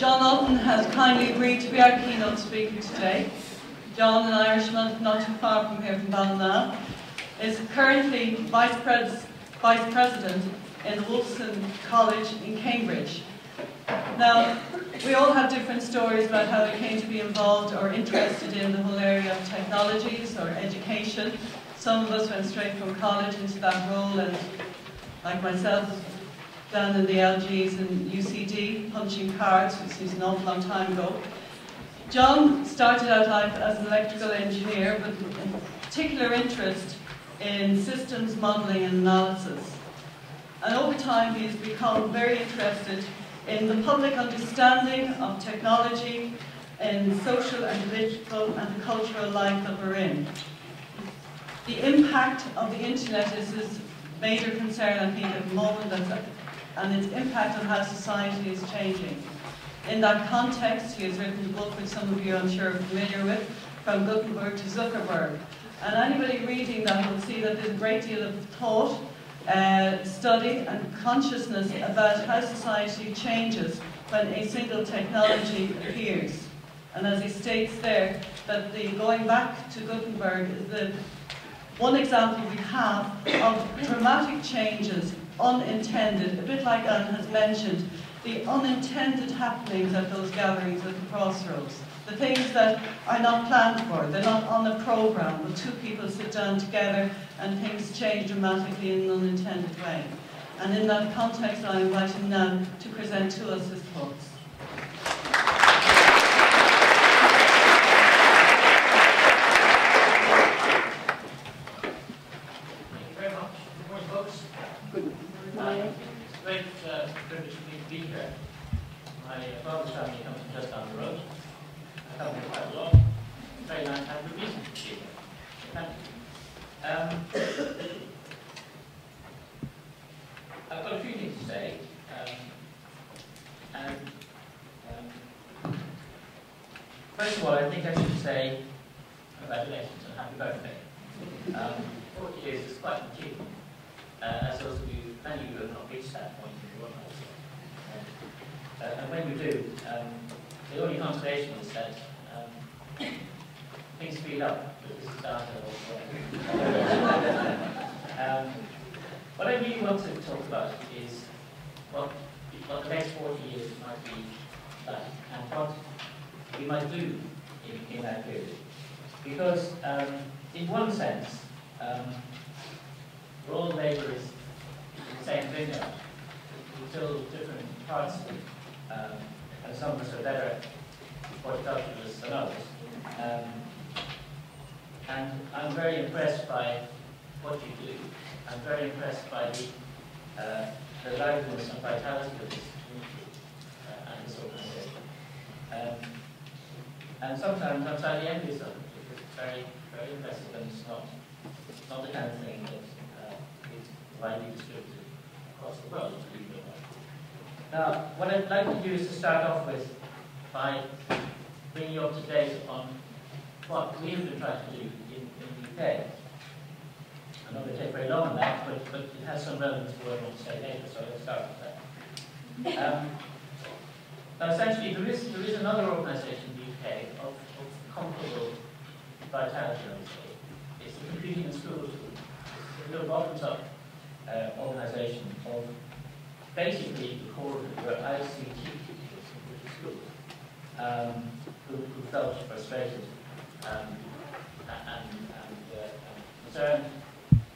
John Naughton has kindly agreed to be our keynote speaker today. John, an Irishman not too far from here from Ballina, is currently Vice, Pres Vice President in Wolfson College in Cambridge. Now, we all have different stories about how we came to be involved or interested in the whole area of technologies or education. Some of us went straight from college into that role and, like myself, down in the LGs and UCD, punching cards, which seems an awful long time ago. John started out life as an electrical engineer with a particular interest in systems modelling and analysis. And over time he has become very interested in the public understanding of technology in social and political and cultural life that we're in. The impact of the internet is his major concern, I think, at the moment, and its impact on how society is changing. In that context, he has written a book which some of you, I'm sure, are familiar with, From Gutenberg to Zuckerberg. And anybody reading that will see that there's a great deal of thought uh, study and consciousness about how society changes when a single technology appears. And as he states there, that the going back to Gutenberg is the one example we have of dramatic changes, unintended, a bit like Anne has mentioned, the unintended happenings at those gatherings at the crossroads the things that are not planned for, they're not on the program, but two people sit down together and things change dramatically in an unintended way. And in that context, I invite him now to present to us his thoughts. great uh, privilege for me to be here. My father's family comes from just down the road helped me quite a lot. Very nice to have the reason to be here. Thank you. Um, I've got a few things to say. Um, and um, first of all, I think I should say congratulations and happy birthday. Um, 40 years is quite an achievement. Uh, as those of you, many of you have not reached that point in your lives. Uh, and when you do, um, the only consolation is that Please speed up. um, what I really want to talk about is what, what the next 40 years might be like and what we might do in, in that period. Because um, in one sense, um, labourers in the same vineyard. We till different parts of it. Um, and some of us are better at horticulturalists than others. Um, and I'm very impressed by what you do. I'm very impressed by the, uh, the liveliness and vitality of this community uh, and this organization. Um, and sometimes I'm slightly envious of it it's very, very impressive and it's not, it's not the kind of thing that uh, is widely distributed across the world. Now, what I'd like to do is to start off with by bringing you up to date on what we have been trying to do in, in the UK. I'm not going to take very long on that, but, but it has some relevance to what I want to say later, so let's start with that. Um, now, essentially, there is, there is another organisation in the UK of, of comparable vitality, I would say. It's the Computing and Schools Group. It's a bottoms-up uh, organisation of basically the core of it, ICT schools, um, who, who felt frustrated um, and, and, uh, and concerned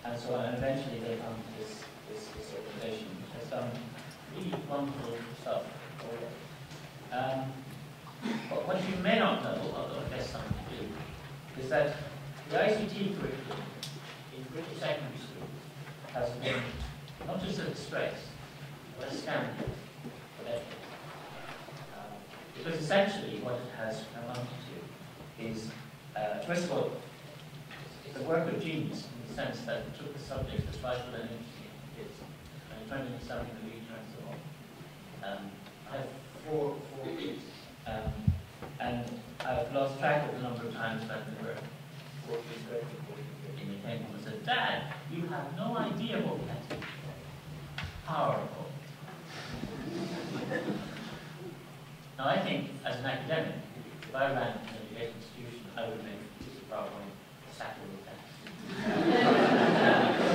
and so on. And eventually they found this, this, this organization, which has done really wonderful stuff. Um, but what you may not know, although has something to do, is that the ICT curriculum in British secondary schools has been not just a disgrace, but a scandal for. Um, because essentially what it has amounted to is uh, first of all, a work of genius the sense that took the subject as vital and interesting as it is, and it turned into something that so on. Um, I have four, four kids, um, and I've lost track of the number of times that they were 14, 13, 14, 15, they came home and said, Dad, you have no idea what we had. Powerful. Now, I think, as an academic, if I ran an education institution, I would make use of PowerPoint sacrilege.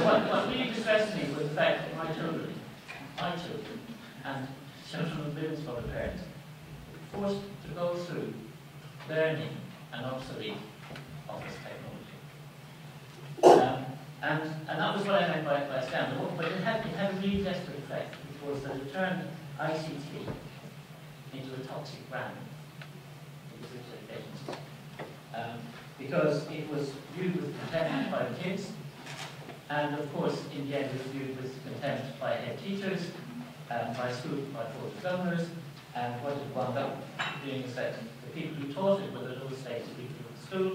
what, what really distressed me was the fact that my children, my children, and children of millions of other parents, forced to go through learning an obsolete office technology. Um, and, and that was what I meant by, by scandal. But it had, it had a really desperate effect, which was that it turned ICT into a toxic brand in the education. Um, because it was viewed with contempt by the kids, and of course, in the end, it was viewed with contempt by head teachers, um, by school, by board of governors, and what it wound up doing is that the people who taught it were the lowest stakes people in the school,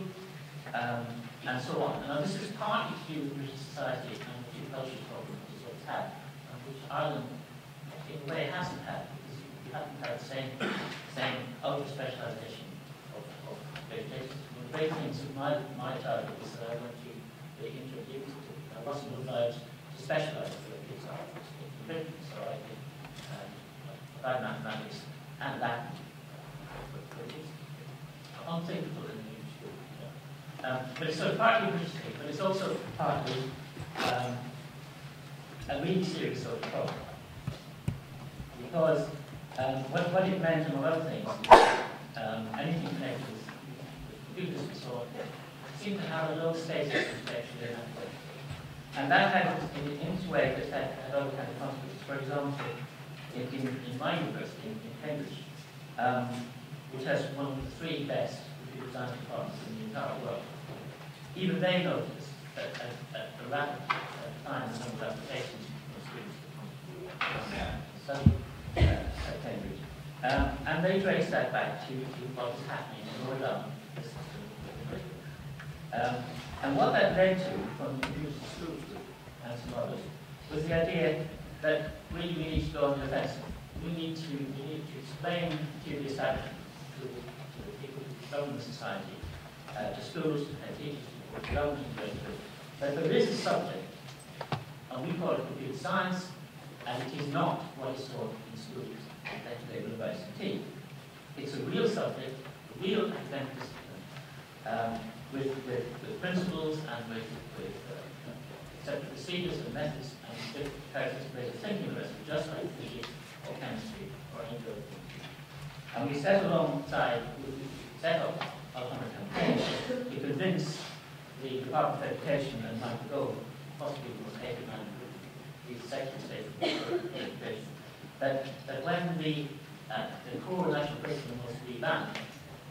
um, and so on. Now this is partly to do with British society and the culture problem is what's had, and which Ireland, in a way, hasn't had, because you haven't had the same, same ultra-specialisation of, of the great things of my, my childhood was that I went to the interviews, I wasn't obliged to specialise for the kids so I applied mathematics and is unthinkable in the school. Um, but it's sort of partly interesting, but it's also partly um, a really serious sort of problem. Because um, what, what it meant, among other things, um, anything connected with, computers and so on, seemed to have a low status intellectually in that way. And that had, in, in its way, that had other kind of consequences. For example, in, in, in my university, in, in Cambridge, um, which has one of the three best computer science departments in the entire world, even they noticed that at, at the rapid uh, time, the number of applications from students uh, study uh, at Cambridge. Um, and they traced that back to, to what was happening in system um, And what that led to, from the Computer Schools Group and some others, was the idea that really we need to go on the offensive. We need to, we need to explain to the establishment, to, to the people who govern the society, uh, to schools, to teachers, to government that there is a subject, and we call it computer science, and it is not what is taught in schools at the ICT. It's a real subject, a real academic discipline, um, with, with, with, principles and with, with set procedures and methods and characteristics of thinking the rest, just like physics or chemistry or other. And we set alongside, we set up a campaign to convince the Department of Education and Michael Gove, possibly hated man in the Secretary of State for Education, that, that when the, uh, the core national curriculum was to be banned,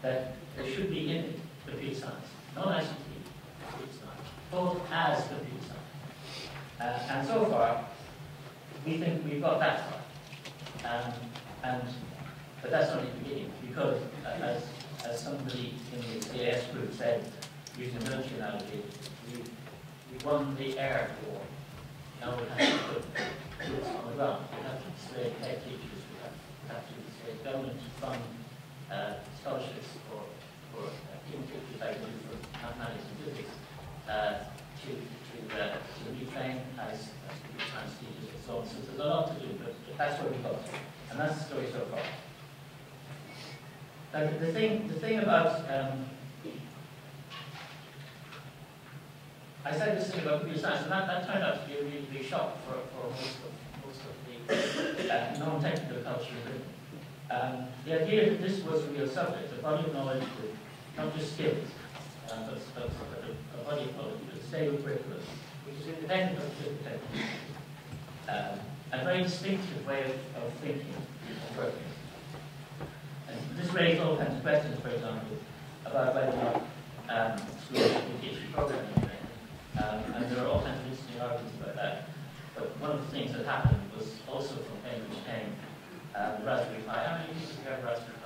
that there should be in it computer science, not ICT, computer science, taught as computer science. Uh, and so far, we think we've got that far. Um, and, but that's only the beginning, because uh, as, as somebody in the CAS group said, using military analogy, we, we won the air war. Now we have to put boots on the ground. We have to persuade tech teachers. We have, have to persuade government to fund uh, scholarships for, for uh, even if I do for mathematics and physics, uh, to, uh, to retrain as, as science teachers and so on. So there's a lot to do, but that's where we got to. And that's the story so far. Now, the, thing, the thing about um, I said this thing about computer science, and that, that turned out to be a really big shock for, for most of, most of the uh, non-technical culture. Um, the idea that this was a real subject, a body of knowledge not just skills, uh, but, but, but a, body of knowledge with a stable curriculum, which is independent of technique. Um, a very distinctive way of, of thinking and working. And this raised all kinds of questions, for example, about whether or not um, schools should teach programming um, and there are all kinds of interesting arguments about that. But one of the things that happened was also from Cambridge came uh, the Raspberry Pi. How many people have Raspberry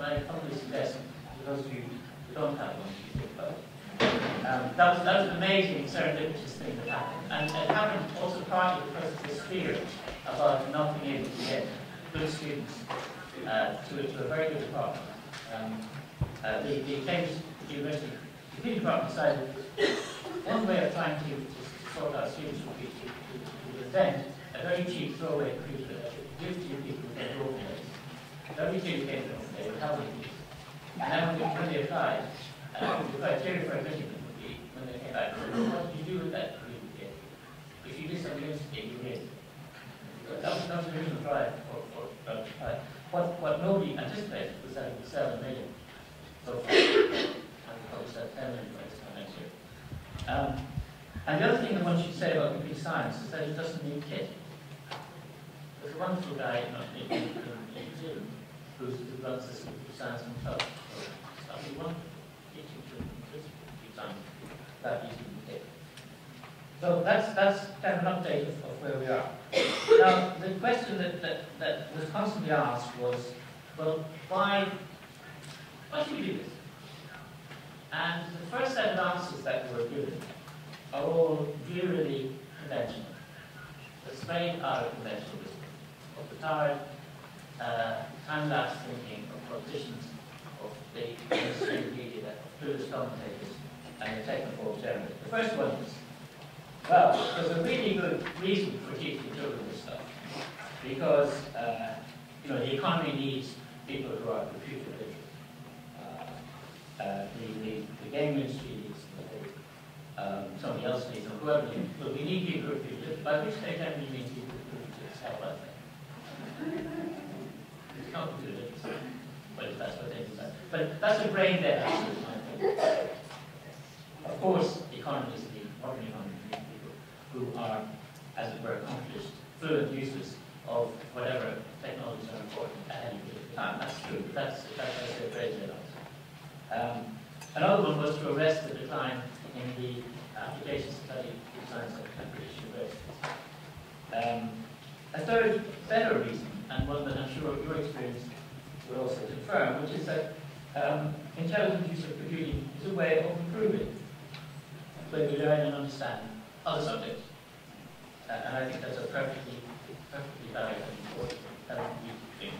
I humbly suggest, for those of you who don't have one, you think. Um, that, was, that was an amazing serendipitous thing that happened. And it happened also partly because of this fear about not being able to get good students uh, to, to a very good department. Um, uh, the, the Cambridge University the department decided one way of trying to, to sort out students would be to, to, to invent a very cheap throwaway computer that 50 people who to. Every two who And when they, when they applied, uh, the criteria for admitting them would be, when they came back, what did you do with that? If you something interesting, you. That was, the original drive for, for, uh, uh, what, what nobody anticipated was that it would sell a million so far. And probably sell 10 million by this time next year. Um, and the other thing that one should say about computer science is that it doesn't need kit. There's a wonderful guy in New Zealand science himself. So wonderful teaching children using kit. So that's, that's kind of an update of, of where we are. Now, the question that, that, that was constantly asked was, well, why, why should we do this? And the first set of answers that were given are all drearily conventional. The straight out of conventionalism, of the tired, uh, time-lapse thinking of politicians, of the mainstream media, of clueless commentators, and the technophobes generally. The first one is well, there's a really good reason for teaching children this stuff. Because, uh, you know, the economy needs people who are computer literate. Uh, uh, the, the, the game industry needs um, somebody else needs them, whoever needs But we need people who are computer literate, by which they generally mean people who can self I not computer literacy, but that's what they decide. But that's a brain answer, Of course, economists need modern economy who are, as it were, accomplished, fluent users of whatever technologies are important at any particular time. That's true. That's, that's, that's a great um, Another one was to arrest the decline in the application study of science at British universities. Um, a third, better reason, and one that I'm sure your experience will also confirm, which is that um, intelligent use of computing is a way of improving when we learn and understand other subjects. Uh, and I think that's a perfectly, perfectly valid and important thing.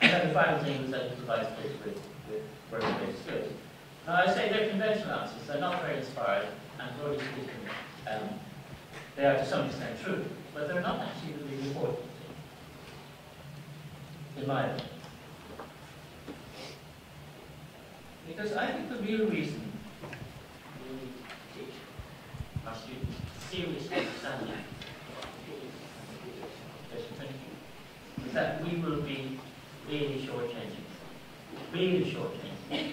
And then the final thing is that it provides kids with, with work-based skills. Now I say they're conventional answers, they're not very inspired, and broadly speaking, um, they are to some extent true, but they're not actually really important in. Because I think the real reason our students serious understanding is that we will be really shortchanging. Really shortchanging.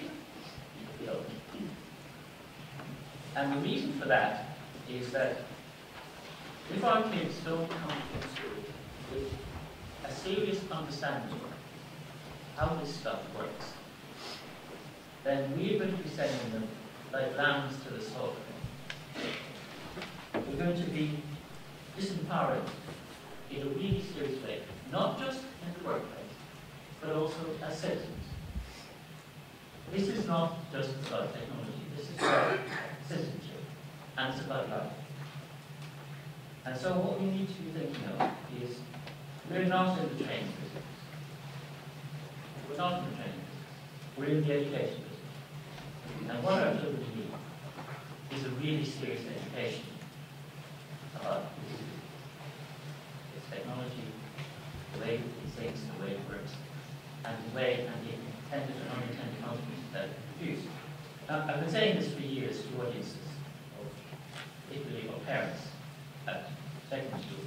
And the reason for that is that if our kids don't come to school with a serious understanding how this stuff works, then we're going to be sending them like lambs to the slaughter we're going to be disempowering in a really serious way, not just in the workplace, but also as citizens. This is not just about technology, this is about citizenship, and it's about life. And so what we need to be thinking of is, we're not in the training business. We're not in the training business. We're in the education business. And what our children need is a really serious education uh, it's technology, the way it thinks, the way it works, and the way and the intended and unintended consequences that it produces. Now, I've been saying this for years to audiences, of, particularly of parents at secondary school.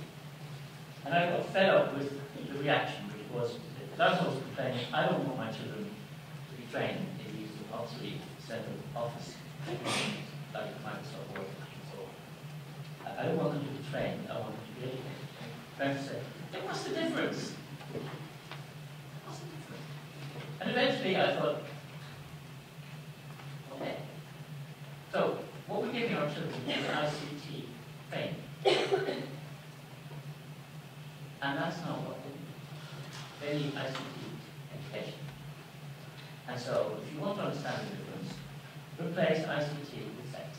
And I got fed up with the reaction, which was, that I was complaining, I don't want my children to be trained in the use of obsolete set of office technologies like Microsoft Word. I don't want them to be trained, I want them to be educated. Friends say, hey, what's the difference? What's the difference? And eventually I thought, okay. So, what we're giving our children is ICT training. and that's not what they need. They need ICT education. And so, if you want to understand the difference, replace ICT with sex.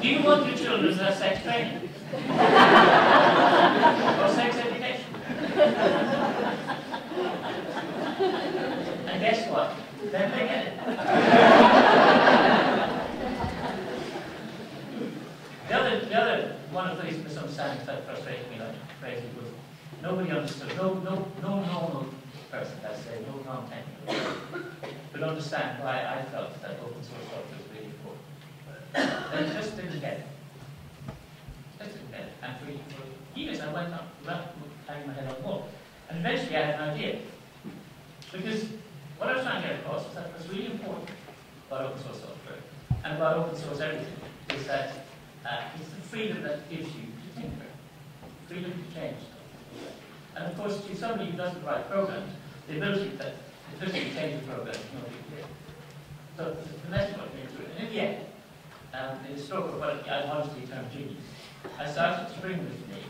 Do you want your children to have sex training? or sex education? and guess what? Then they get understand frustrated me like crazy, nobody understood, no, no, no normal person, let's say, no non-technical person, could understand why I felt that open source software was really important. They just didn't get it. Just didn't get it. And for, years I went on, hanging my head on the wall. And eventually I had an idea. Because what I was trying to get across was that it's really important about open source software and about open source everything is that uh, it's the freedom that gives you freedom to change. And of course, to somebody doesn't write programs, the ability that the ability to change the program is not deal. So message what came through. And in the end, um, in the stroke of what I modestly termed genius, I started to bring with me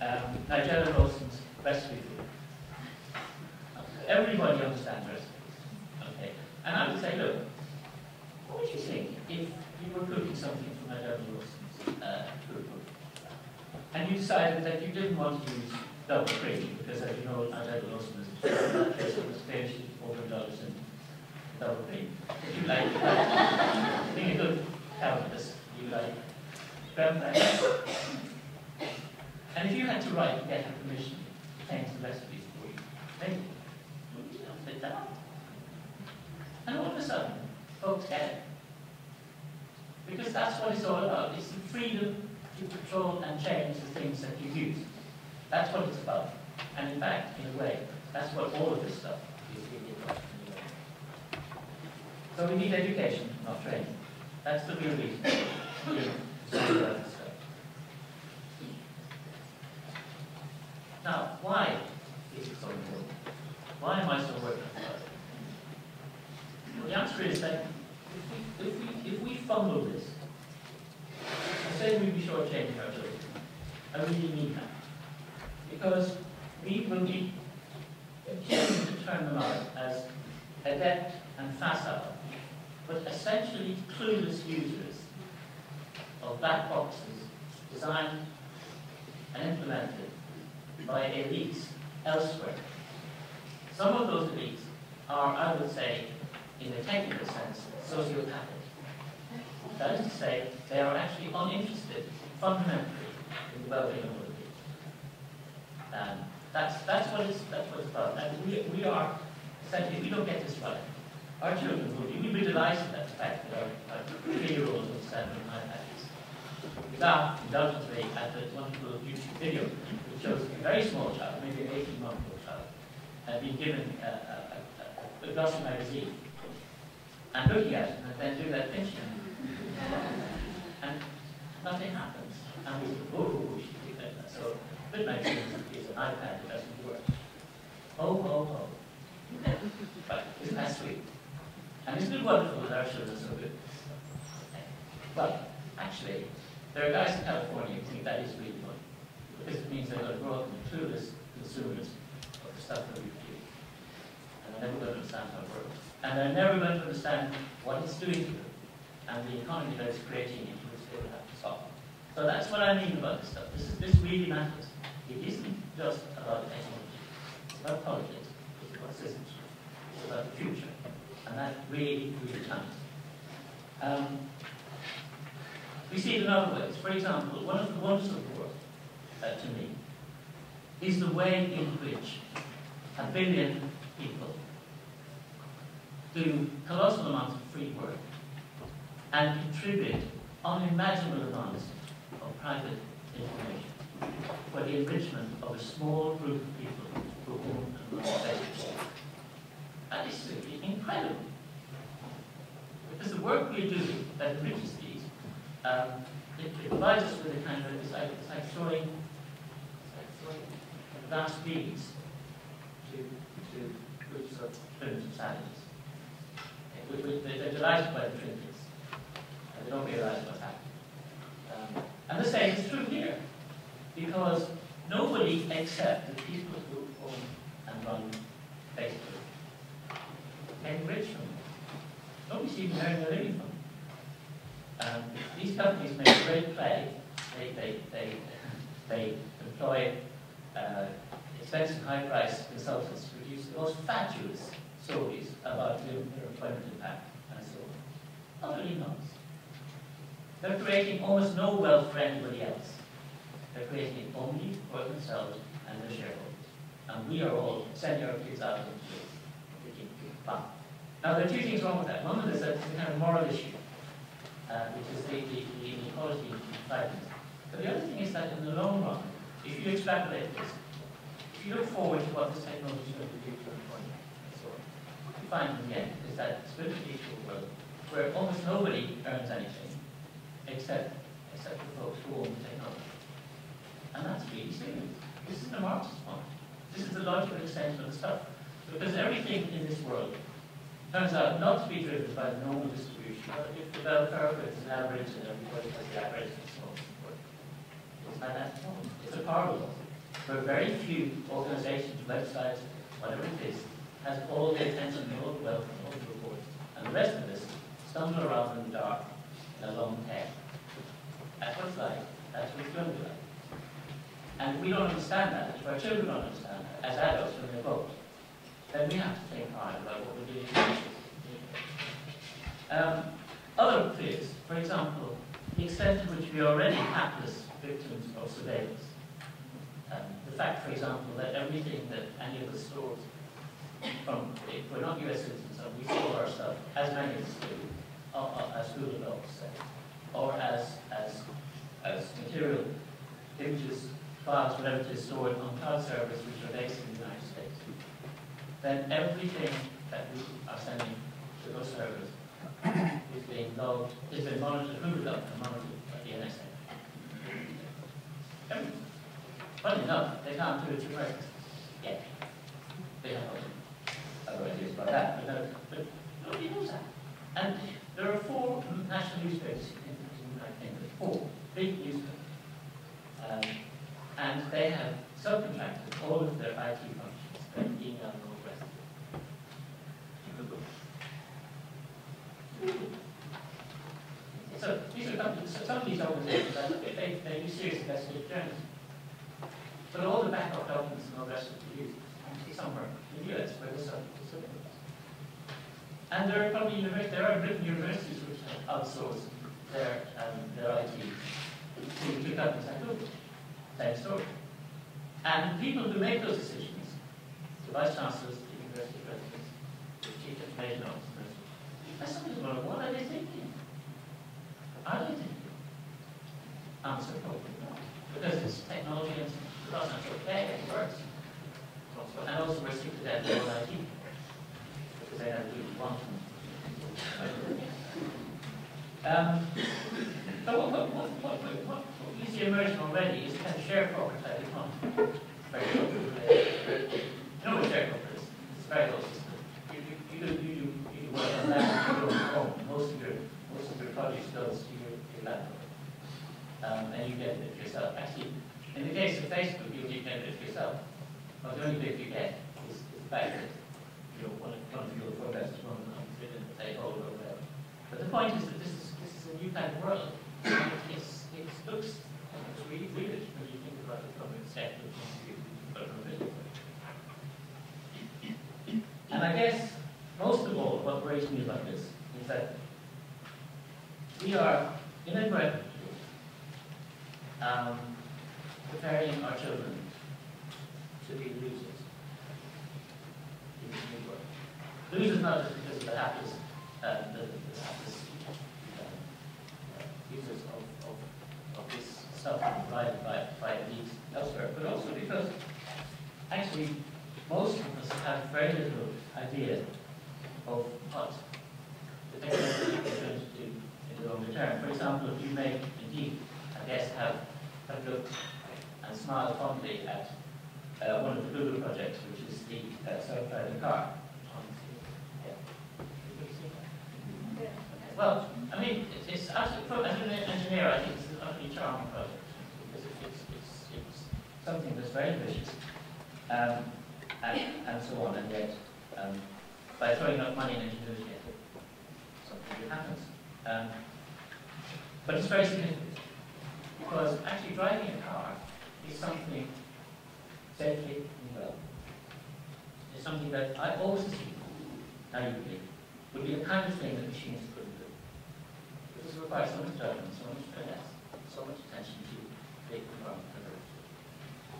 um, Nigella Lawson's recipe book. Everybody understands recipes. Okay. And I would say, look, what would you think if you were cooking something from Nigella Lawson's uh? And you decided that you didn't want to use double cream, because as you know, Nigella Lawson is famous for dollars in double cream. If you like, being a good countess, you like fraiche. And if you had to write and get her permission to change the recipes for you, then you not fit that? And all of a sudden, folks get it. Because that's what it's all about. It's the freedom to control and change the things that you use. That's what it's about. And in fact, in a way, that's what all of this stuff is really about. So we need education, not training. That's the real reason. Now, why is it so important? Why am I so worried about it? Well, the answer is that if we, if we, if we fumble this, I say we be shortchanging our children. I really mean that. Because we will be attempting to turn them out as adept and facile, but essentially clueless users of black boxes designed and implemented by elites elsewhere. Some of those elites are, I would say, in the technical sense, sociopathic. That is to say, they are actually uninterested fundamentally people. Um, that's, that's, what it's, that's what it's about. And we, we are, essentially, we don't get this right, our children will be, we'll be delighted at the fact that our, our three-year-olds understand iPads. We laugh indulgently at the wonderful YouTube video which shows a very small child, maybe an 18-month-old child, uh, being given a, a, a, a glossy magazine and looking at it and then doing that pinching. And nothing happens. And oh, we should do that. So, magazine is an iPad, it doesn't work. Oh, oh, oh. But isn't that sweet? And isn't it wonderful that our children are so good? But actually, there are guys in California who think that is really good. Because it means they're going to grow up into clueless consumers of the stuff that we do. And they're never going to understand how it works. And they're never going to understand what it's doing to them and the economy that it's creating which they will have. So that's what I mean about this stuff. This, is, this really matters. It isn't just about technology. It's about politics. It's about citizenship. It's about the future. And that really, really counts. Um, we see it in other ways. For example, one of the wonders of the world, uh, to me, is the way in which a billion people do colossal amounts of free work and contribute unimaginable amounts private information for the enrichment of a small group of people who own and run Facebook. That is simply incredible. Because the work we do that enriches these, um, it, it, provides us with a kind of, it's like, it's like throwing, it's like beads to, to groups of primitive savages. They're delighted by the trinkets. And they don't realize what's happening. Um, and the same is true here. Because nobody except the people who own and run Facebook can rich from it. Nobody's even earning a living from it. Um, these companies make great play. They, they, they, they employ uh, expensive, high-priced consultants to produce the most fatuous stories about their employment impact and so on. Utterly nonsense. They're creating almost no wealth for anybody else. They're creating it only for themselves and their shareholders. and we are all sending our kids out into the fun. Now, there are two things wrong with that. One of them is that it's a kind of moral issue, uh, which is the, the, the inequality. But the other thing is that in the long run, if you extrapolate this, if you look forward to what this technology is going to do to employment, so what you find in the end is that it's going to lead a world where almost nobody earns anything except except the folks who own the technology. And that's really serious. This is the Marxist point. This is the logical extension of the stuff. Because everything in this world turns out not to be driven by the normal distribution. If the bell curve is an average and everybody has the average and so on and so forth, it's by that point. It's a power law where very few organizations, websites, whatever it is, has all the attention, all the wealth, all the reports. And the rest of us stumble around in the dark in a long tail. That's what it's like. That's what it's going to be like. And we don't understand that, if our children don't understand that, as adults when they vote, then we have to think hard about what we're doing. Um, other fears, for example, the extent to which we are already hapless victims of surveillance. Um, the fact, for example, that everything that any of us stores from, if we're not US citizens, we store our stuff, as many of us do, uh, uh, as Google Docs say, or as, as, as material, images, files, whatever it is, stored on cloud servers which are based in the United States, then everything that we are sending to those servers is being logged, is being monitored, Google logged and monitored by the NSA. Everything. Funny enough, they can't do it to breakfast yet. They have other ideas about that, but, no, but nobody knows that. And there are four national newspapers in, in the United Kingdom, big newspapers. Um, and they have subcontracted all of their IT functions, their email and all the rest of it. So these are companies, so some of these organizations, they, they do serious investigative journalism. But all the backup documents and all the rest of it used somewhere in the US where the subject is And there are probably universities, there are Britain universities which have outsourced their, um, their IT to, to companies like Google. Same story. And people who make those decisions, the vice chancellors, the university presidents, the chief information officers, I sometimes wonder, what are they thinking? Are they thinking? Answer probably not. Because it's technology and because it's okay, it works. And also we're sick to death of IT. Because they have to do one. Um, so what, what, what, what, what, you see emerging already is kind of sharecropper type economy. Very close You know what sharecropper is? It's very close. You, you, you, do, you, do, you do work on that, you do it home. Most of your, most of your projects goes to your, your laptop. Um, and you get it yourself. Actually, in the case of Facebook, you, you get it yourself. But the only bit you get is, is the fact that you know, one, one of your forebears is running on they hold or whatever. But the point is that this is, this is a new kind of world. It's, it looks it's really weird when you think about it from a secular point of view, but from a business point of view. And I guess, most of all, what worries me about this is that we are inadvertently um, preparing our children to be losers. Losers not just because of the hapless, uh, the, the hapless uh, users of, of, of this stuff provided by, by elites elsewhere, but also because actually most of us have very little idea of what the technology is going to do in the longer term. For example, if you may indeed, I guess, have, have looked and smiled fondly at uh, one of the Google projects, which is the uh, self-driving car. Well, I mean, it's, it's absolutely, as an engineer, I think it's an utterly charming project because it's, it's, it's something that's very ambitious um, and, and so on, and yet um, by throwing enough money and ingenuity at it, something good happens. Um, but it's very significant because actually driving a car is something safely and well. It's something that I always assumed, naively, would be the kind of thing that machines couldn't do. This requires so much judgment, so much finesse, so much attention to big environmental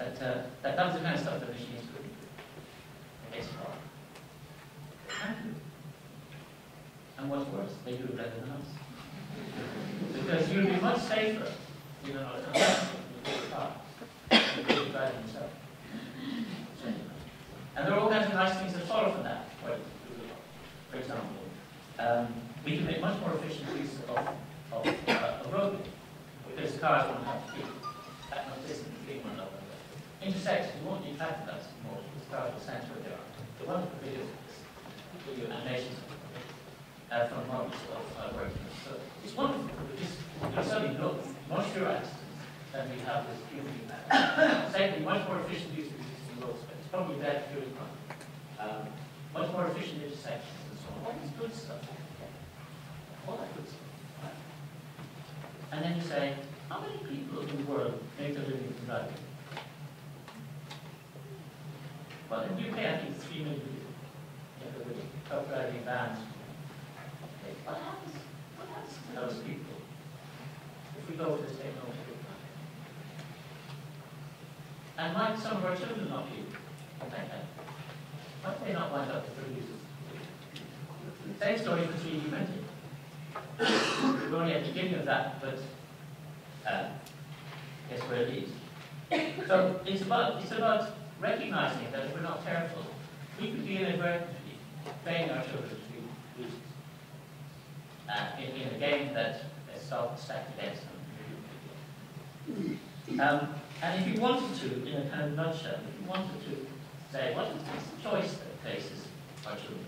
that, uh, that that was the kind of stuff that machines couldn't do. A basic And what's worse, they do it better than us. Because you'll be much safer in an autonomous car than driving yourself. And there are all kinds of nice things that follow from that. For example, um, we can make much more efficient use of, of, uh, of road because cars won't have to be at much distance between one another. Intersections, you won't need traffic lights anymore because cars will sense where they are. The wonderful video, video animations uh, from models of uh, working. So it's wonderful because you suddenly look much fewer than we have with human humanity. Secondly, much more efficient use of existing road space, probably better fuel economy, um, much more efficient intersections and so on. All this good stuff. All that good stuff. And then you say, how many people in the world make their living from driving? Well, in the UK, I think it's 3 million driving vans. Okay, What happens, what happens to those people if we go for this technology? And might some of our children not be affected? Might they not wind up with producers? Same story for 3D printing. We're only at the beginning of that, but uh, guess where it leads. So it's about, it's about recognizing that if we're not careful, we could be inadvertently playing our children to losers uh, in, in a game that is stacked against them. Um, and if you wanted to, in a kind of nutshell, if you wanted to say, what is this choice that faces our children?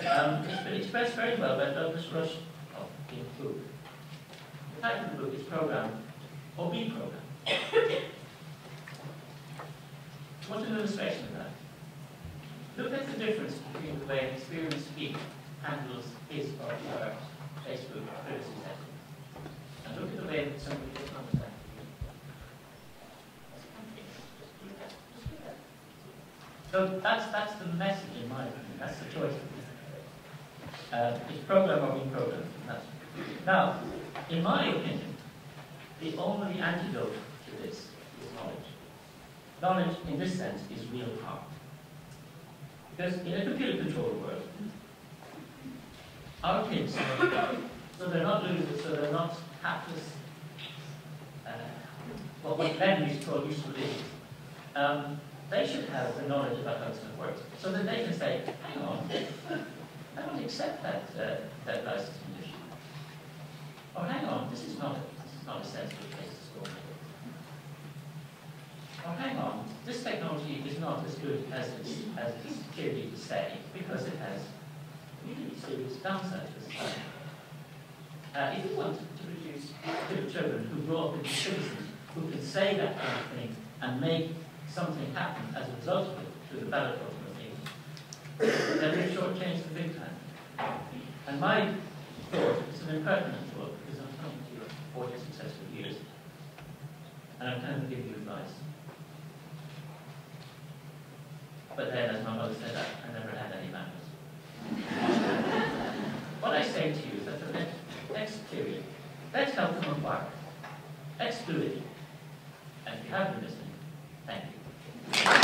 Um, it's been expressed very well by Douglas Rush of the book. The title of the book is Program, or Be Program. What's an illustration of that? Look at the difference between the way an experienced geek handles his or her Facebook privacy settings. And look at the way that somebody doesn't understand. So that's, that's the message in my opinion. That's the choice. Uh, it's program or be programmed. Now, in my opinion, the only antidote to this is knowledge. Knowledge, in this sense, is real power. Because in a computer controlled world, our kids, so they're not losers, so they're not hapless, uh, what, what then used to call useful idiots. Um, they should have the knowledge about how stuff works, so that they can say, hang on, I don't accept that, uh, that license condition. Or hang on, this is not, this is not a sensible place to Oh, hang on, this technology is not as good as it's, as it's clearly to say, because it has really serious downsides. Uh, if you want to produce children who grow up into citizens who can say that kind of thing and make something happen as a result of it through the ballot things, then we've shortchanged the big time. And my thought, it's an impertinent thought, because I'm talking to you for 40 successful years, and I'm kind of giving you advice. But then, as my mother said, I, never had any manners. what I say to you is that the next, next period, let's help them back. Let's do it. And if you have been listening, thank you.